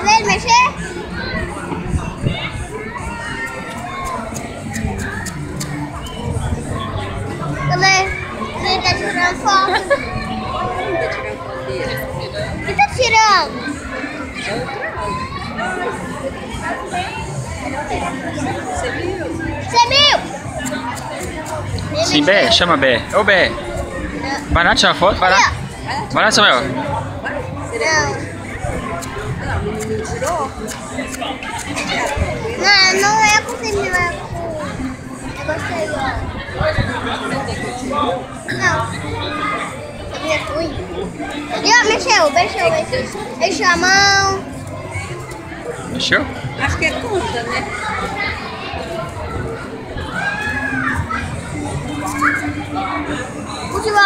ver ele mexer? Ele tá tirando foto. Quem tá tirando? Você viu? Você viu? Sim, Bé, chama Bé. Ô Bé. Vai lá tirar foto? Vai lá. Vai lá, Samuel. Não. Tirou. Não, não é com o menino, é com o negócio aí, ó. Não. Eu já fui. E ó, mexeu, mexeu, mexeu. Mexeu a mão. Mexeu? Acho que é conta, né? Futebol.